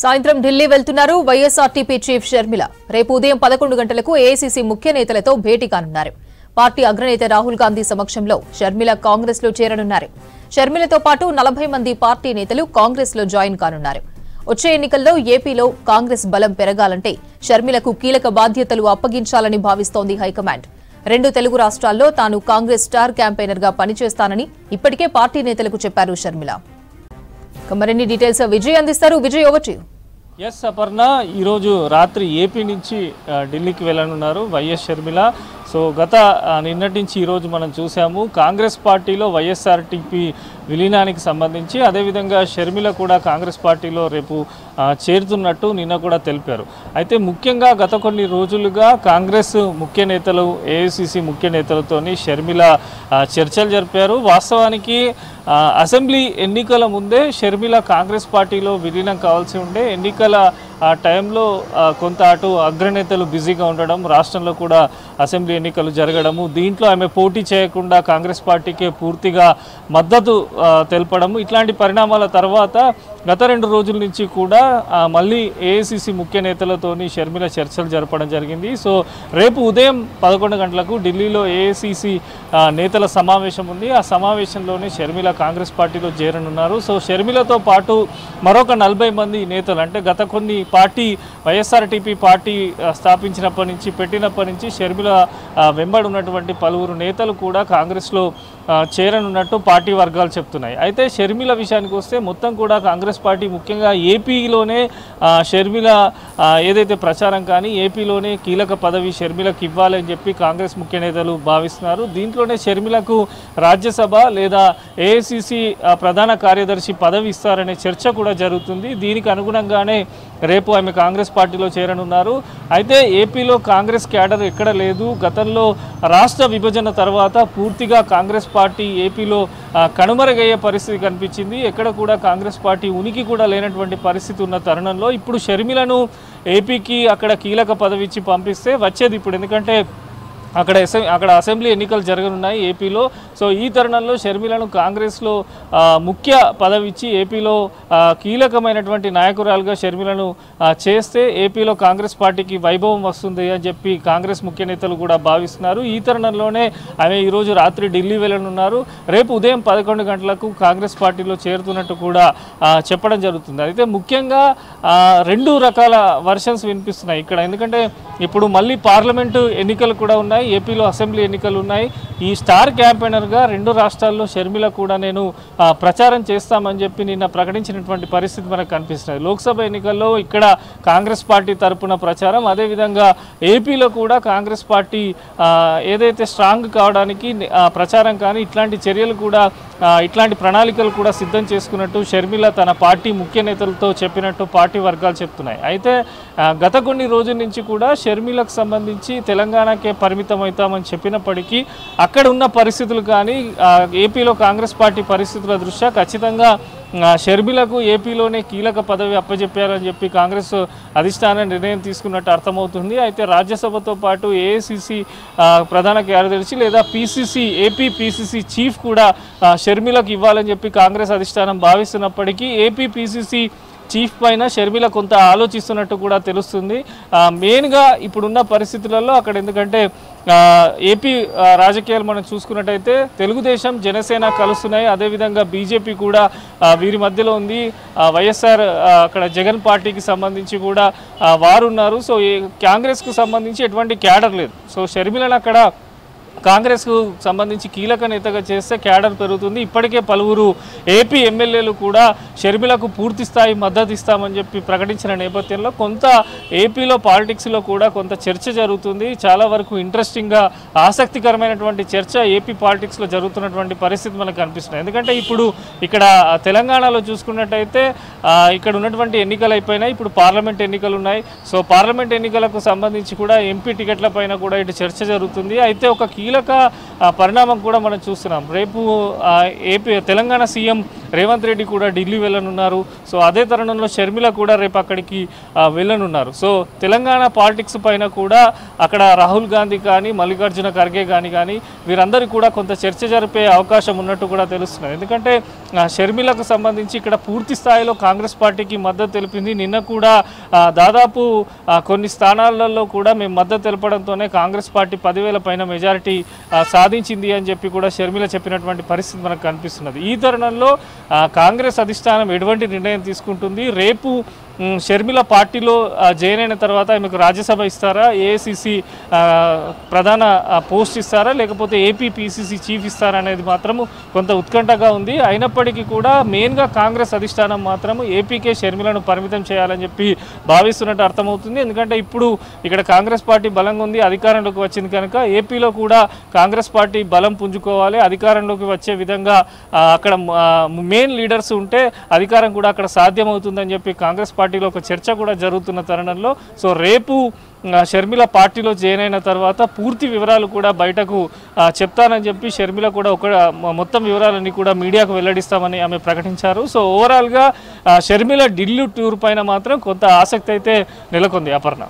సాయంత్రం ఢిల్లీ వెళ్తున్నారు YSRTP chief Sharmila. రేపు ఉదయం పదకొండు గంటలకు ఏఐసీసీ ముఖ్య నేతలతో భేటీ కానున్నారు. పార్టీ అగ్రనేత రాహుల్ గాంధీ సమక్షంలో షర్మిల కాంగ్రెస్లో చేరనున్నారు. షర్మిలతో పాటు నలభై మంది పార్టీ నేతలు కాంగ్రెస్లో జాయిన్ కానున్నారు. వచ్చే ఎన్నికల్లో ఏపీలో కాంగ్రెస్ బలం పెరగాలంటే షర్మిలకు కీలక బాధ్యతలు అప్పగించాలని భావిస్తోంది హైకమాండ్. రెండు తెలుగు రాష్ట్రాల్లో తాను కాంగ్రెస్ స్టార్ క్యాంపెయినర్గా పనిచేస్తానని ఇప్పటికే పార్టీ నేతలకు చెప్పారు షర్మిల. మరిన్ని డీటెయిల్స్ విజయ్ అందిస్తారు. Vijay over to S Aparna. ఈరోజు రాత్రి ఏపీ నుంచి ఢిల్లీకి వెళ్ళనున్నారు. వైఎస్ షర్మిల. సో గత నిన్నటి నుంచి ఈరోజు మనం చూసాము కాంగ్రెస్ పార్టీలో వైఎస్ఆర్టీపీ విలీనానికి సంబంధించి అదేవిధంగా షర్మిల కూడా కాంగ్రెస్ పార్టీలో రేపు చేరుతున్నట్టు నిన్న కూడా తెలిపారు. అయితే ముఖ్యంగా గత కొన్ని రోజులుగా కాంగ్రెస్ ముఖ్య నేతలు ఏఐసిసి ముఖ్య నేతలతోని షర్మిల చర్చలు జరిపారు. వాస్తవానికి అసెంబ్లీ ఎన్నికల ముందే షర్మిల కాంగ్రెస్ పార్టీలో విలీనం కావాల్సి ఉండే ఎన్నికల టైంలో కొంత అటు అగ్రనేతలు బిజీగా ఉండడం రాష్ట్రంలో కూడా అసెంబ్లీ ఎన్నికలు జరగడము దీంట్లో ఆమె పోటీ చేయకుండా కాంగ్రెస్ పార్టీకే పూర్తిగా మద్దతు తెలపడము ఇట్లాంటి పరిణామాల తర్వాత గత రెండు రోజుల నుంచి కూడా మళ్ళీ ఏఐసిసి ముఖ్య నేతలతోని షర్మిల చర్చలు జరపడం జరిగింది. సో రేపు ఉదయం పదకొండు గంటలకు ఢిల్లీలో ఏఐసిసి నేతల సమావేశం ఉంది. ఆ సమావేశంలోనే షర్మిల కాంగ్రెస్ పార్టీలో చేరనున్నారు. సో షర్మిలతో పాటు మరొక నలభై మంది నేతలు అంటే గత కొన్ని పార్టీ వైఎస్ఆర్టీపీ పార్టీ స్థాపించినప్పటి నుంచి పెట్టినప్పటి నుంచి షర్మిల వెంబడి ఉన్నటువంటి పలువురు నేతలు కూడా కాంగ్రెస్లో చేరనున్నట్టు పార్టీ వర్గాలు చెప్తున్నాయి. అయితే షర్మిల విషయానికి వస్తే మొత్తం కూడా కాంగ్రెస్ కాంగ్రెస్ పార్టీ ముఖ్యంగా ఏపీలోనే షర్మిల ఏదైతే ప్రచారం కానీ ఏపీలోనే కీలక పదవి షర్మిలకు ఇవ్వాలని చెప్పి కాంగ్రెస్ ముఖ్య నేతలు భావిస్తున్నారు. దీంట్లోనే షర్మిలకు రాజ్యసభ లేదా ఏఐసిసి ప్రధాన కార్యదర్శి పదవి ఇస్తారనే చర్చ కూడా జరుగుతుంది. దీనికి అనుగుణంగానే రేపు ఆమె కాంగ్రెస్ పార్టీలో చేరనున్నారు. అయితే ఏపీలో కాంగ్రెస్ క్యాడర్ ఎక్కడ లేదు. గతంలో రాష్ట్ర విభజన తర్వాత పూర్తిగా కాంగ్రెస్ పార్టీ ఏపీలో కనుమరుగయ్యే పరిస్థితి కనిపించింది. ఎక్కడ కూడా కాంగ్రెస్ పార్టీ ఉనికి కూడా లేనటువంటి పరిస్థితి ఉన్న తరుణంలో ఇప్పుడు షర్మిలను ఏపీకి అక్కడ కీలక పదవి ఇచ్చి పంపిస్తే వచ్చేది ఇప్పుడు. ఎందుకంటే అక్కడ అసెం అక్కడ అసెంబ్లీ ఎన్నికలు జరగనున్నాయి ఏపీలో. సో ఈ తరుణంలో షర్మిలను కాంగ్రెస్లో ముఖ్య పదవి ఇచ్చి ఏపీలో కీలకమైనటువంటి నాయకురాలుగా షర్మిలను చేస్తే ఏపీలో కాంగ్రెస్ పార్టీకి వైభవం వస్తుంది అని చెప్పి కాంగ్రెస్ ముఖ్య నేతలు కూడా భావిస్తున్నారు. ఈ తరుణంలోనే ఆమె ఈరోజు రాత్రి ఢిల్లీ వెళ్ళనున్నారు. రేపు ఉదయం పదకొండు గంటలకు కాంగ్రెస్ పార్టీలో చేరుతున్నట్టు కూడా చెప్పడం జరుగుతుంది. అయితే ముఖ్యంగా రెండు రకాల వర్షన్స్ వినిపిస్తున్నాయి ఇక్కడ. ఎందుకంటే ఇప్పుడు మళ్ళీ పార్లమెంటు ఎన్నికలు కూడా ఉన్నాయి. ఏపీలో అసెంబ్లీ ఎన్నికలు ఉన్నాయి. ఈ స్టార్ క్యాంపెయినర్గా రెండు రాష్ట్రాల్లో షర్మిల కూడా నేను ప్రచారం చేస్తామని చెప్పి నిన్న ప్రకటించినటువంటి పరిస్థితి మనకు కనిపిస్తుంది లోక్సభ ఎన్నికల్లో ఇక్కడ కాంగ్రెస్ పార్టీ తరపున ప్రచారం. అదేవిధంగా ఏపీలో కూడా కాంగ్రెస్ పార్టీ ఏదైతే స్ట్రాంగ్ కావడానికి ప్రచారం కానీ ఇట్లాంటి చర్యలు కూడా ఇట్లాంటి ప్రణాళికలు కూడా సిద్ధం చేసుకున్నట్టు షర్మిల తన పార్టీ ముఖ్య నేతలతో చెప్పినట్టు పార్టీ వర్గాలు చెప్తున్నాయి. అయితే గత కొన్ని రోజుల నుంచి కూడా షర్మిలకు సంబంధించి తెలంగాణకే పరిమితం అవుతామని చెప్పినప్పటికీ అక్కడ ఉన్న పరిస్థితులు కానీ ఏపీలో కాంగ్రెస్ పార్టీ పరిస్థితుల దృష్ట్యా ఖచ్చితంగా షర్మిలకు ఏపీలోనే కీలక పదవి అప్పజెప్పారని చెప్పి కాంగ్రెస్ అధిష్టానం నిర్ణయం తీసుకున్నట్టు అర్థమవుతుంది. అయితే రాజ్యసభతో పాటు ఏఐసిసి ప్రధాన కార్యదర్శి లేదా పిసిసి ఏపీ పిసిసి చీఫ్ కూడా షర్మిలకు ఇవ్వాలని చెప్పి కాంగ్రెస్ అధిష్టానం భావిస్తున్నప్పటికీ ఏపీ పిసిసి చీఫ్ పైన షర్మిల కొంత ఆలోచిస్తున్నట్టు కూడా తెలుస్తుంది. మెయిన్గా ఇప్పుడున్న పరిస్థితులలో అక్కడ ఎందుకంటే ఏపీ రాజకీయాలు మనం చూసుకున్నట్టయితే తెలుగుదేశం జనసేన కలుస్తున్నాయి. అదేవిధంగా బీజేపీ కూడా వీరి మధ్యలో ఉంది. వైఎస్ఆర్ అక్కడ జగన్ పార్టీకి సంబంధించి కూడా వారు ఉన్నారు. సో కాంగ్రెస్కు సంబంధించి ఎటువంటి క్యాడర్ లేదు. సో షర్మిలను అక్కడ కాంగ్రెస్కు సంబంధించి కీలక నేతగా చేస్తే క్యాడర్ పెరుగుతుంది. ఇప్పటికే పలువురు ఏపీ ఎమ్మెల్యేలు కూడా షర్మిలకు పూర్తి స్థాయి మద్దతు ఇస్తామని చెప్పి ప్రకటించిన నేపథ్యంలో కొంత ఏపీలో పాలిటిక్స్లో కూడా కొంత చర్చ జరుగుతుంది. చాలా వరకు ఇంట్రెస్టింగ్గా ఆసక్తికరమైనటువంటి చర్చ ఏపీ పాలిటిక్స్లో జరుగుతున్నటువంటి పరిస్థితి మనకు కనిపిస్తుంది ఎందుకంటే ఇప్పుడు ఇక్కడ తెలంగాణలో చూసుకున్నట్టయితే ఇక్కడ ఉన్నటువంటి ఎన్నికలు అయిపోయినాయి. ఇప్పుడు పార్లమెంట్ ఎన్నికలు ఉన్నాయి. సో పార్లమెంట్ ఎన్నికలకు సంబంధించి కూడా ఎంపీ టికెట్ల పైన కూడా ఇటు చర్చ జరుగుతుంది. అయితే ఒక కీలక పరిణామం కూడా మనం చూస్తున్నాం. రేపు ఏపీ తెలంగాణ సీఎం రేవంత్ రెడ్డి కూడా ఢిల్లీ వెళ్ళనున్నారు. సో అదే తరుణంలో షర్మిల కూడా రేపు అక్కడికి వెళ్ళనున్నారు. సో తెలంగాణ పాలిటిక్స్ పైన కూడా అక్కడ రాహుల్ గాంధీ కానీ మల్లికార్జున ఖర్గే కానీ కానీ వీరందరూ కూడా కొంత చర్చ జరిపే అవకాశం ఉన్నట్టు కూడా తెలుస్తున్నారు ఎందుకంటే షర్మిలకు సంబంధించి ఇక్కడ పూర్తి స్థాయిలో కాంగ్రెస్ పార్టీకి మద్దతు తెలిపింది. నిన్న కూడా దాదాపు కొన్ని స్థానాలలో కూడా మేము మద్దతు తెలపడంతోనే కాంగ్రెస్ పార్టీ పదివేల పైన మెజారిటీ సాధించింది అని చెప్పి కూడా షర్మిల చెప్పినటువంటి పరిస్థితి మనకు కనిపిస్తున్నది. ఈ తరుణంలో కాంగ్రెస్ అధిష్టానం ఎటువంటి నిర్ణయం తీసుకుంటుంది? రేపు షర్మిల పార్టీలో జాయిన్ అయిన తర్వాత ఆమెకు రాజ్యసభ ఇస్తారా? ఏఐసిసి ప్రధాన పోస్ట్ ఇస్తారా? లేకపోతే ఏపీ పిసిసి చీఫ్ ఇస్తారా అనేది మాత్రము కొంత ఉత్కంఠగా ఉంది. అయినప్పటికీ కూడా మెయిన్గా కాంగ్రెస్ అధిష్టానం మాత్రము ఏపీకే షర్మిలను పరిమితం చేయాలని చెప్పి భావిస్తున్నట్టు అర్థమవుతుంది. ఎందుకంటే ఇప్పుడు ఇక్కడ కాంగ్రెస్ పార్టీ బలంగా ఉంది అధికారంలోకి వచ్చింది కనుక ఏపీలో కూడా కాంగ్రెస్ పార్టీ బలం పుంజుకోవాలి. అధికారంలోకి వచ్చే విధంగా అక్కడ మెయిన్ లీడర్స్ ఉంటే అధికారం కూడా అక్కడ సాధ్యమవుతుందని చెప్పి కాంగ్రెస్ పార్టీ పార్టీలో ఒక చర్చ కూడా జరుగుతున్న తరుణంలో సో రేపు షర్మిల పార్టీలో జాయిన్ అయిన తర్వాత పూర్తి వివరాలు కూడా బయటకు చెప్తానని చెప్పి షర్మిల కూడా ఒక మొత్తం వివరాలన్నీ కూడా మీడియాకు వెల్లడిస్తామని ఆమె ప్రకటించారు. సో ఓవరాల్గా షర్మిల ఢిల్లీ టూర్ పైన మాత్రం కొంత ఆసక్తి అయితే నెలకొంది అపర్ణ.